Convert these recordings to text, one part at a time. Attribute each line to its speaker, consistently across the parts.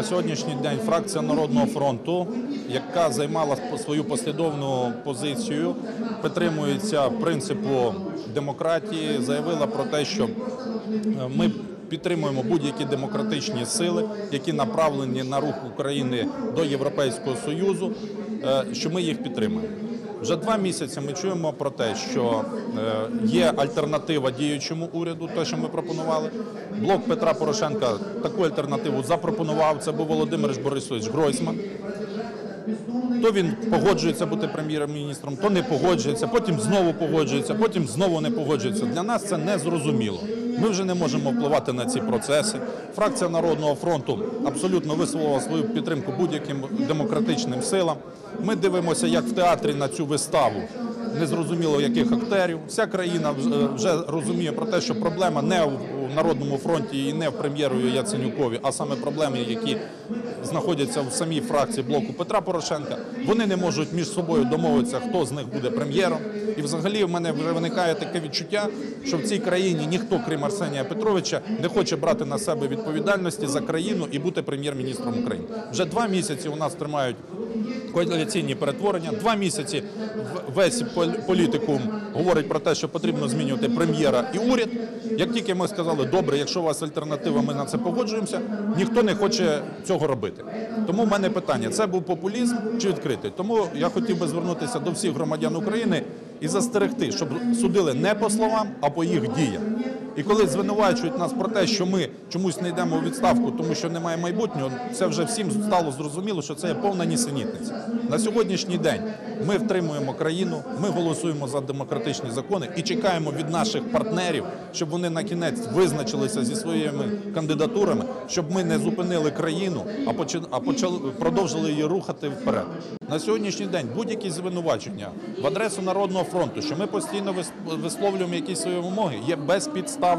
Speaker 1: на сьогоднішній день фракція Народного фронту, яка займала свою послідовну позицію, підтримується принципу демократії, заявила про те, що е, ми підтримуємо будь-які демократичні сили, які направлені на рух України до Європейського Союзу, е, що ми їх підтримуємо. Вже два місяці ми чуємо про те, що е, є альтернатива діючому уряду, те, що ми пропонували. Блок Петра Порошенка таку альтернативу запропонував. Це був Володимир Борисович Гройсман. То він погоджується бути прем'єр-міністром, то не погоджується, потім знову погоджується, потім знову не погоджується. Для нас це не зрозуміло. Ми вже не можемо впливати на ці процеси. Фракція Народного фронту абсолютно висловила свою підтримку будь-яким демократичним силам. Ми дивимося, як в театрі на цю виставу. Незрозуміло яких актерів. Вся країна вже- вже розуміє про те, що проблема не в Народному фронті і не в прем'єру Яценюкові, а саме проблеми, які знаходяться в самій фракції блоку Петра Порошенка. Вони не можуть між собою домовитися, хто з них буде прем'єром. І взагалі в мене вже виникає таке відчуття, що в цій країні ніхто, крім Арсенія Петровича, не хоче брати на себе відповідальності за країну і бути прем'єр-міністром України. Вже два місяці у нас тримають коаліційні перетворення. Два місяці весь пол- політикум говорить про те, що потрібно змінювати прем'єра і уряд. Як тільки ми сказали, добре, якщо у вас альтернатива, ми на це погоджуємося, ніхто не хоче цього робити. Тому в мене питання: це був популізм чи відкритий? Тому я хотів би звернутися до всіх громадян України і застерегти, щоб судили не по словам, а по їх діям. І коли звинувачують нас про те, що ми чомусь не йдемо у відставку, тому що немає майбутнього, це вже всім стало зрозуміло, що це є повна нісенітниця. На сьогоднішній день ми втримуємо країну, ми голосуємо за демократичні закони і чекаємо від наших партнерів, щоб вони на кінець визначилися зі своїми кандидатурами, щоб ми не зупинили країну, а почали, а почали продовжили її рухати вперед. На сьогоднішній день будь-які звинувачення в адресу Народного фронту, що ми постійно висловлюємо якісь свої вимоги, є безпідставними.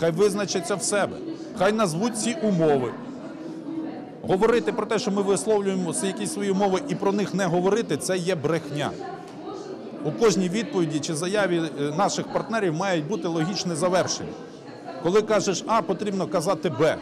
Speaker 1: Хай визначаться в себе, хай назвуть ці умови. Говорити про те, що ми висловлюємо якісь свої умови і про них не говорити, це є брехня. У кожній відповіді чи заяві е, наших партнерів мають бути логічне завершення. Коли кажеш А, потрібно казати Б.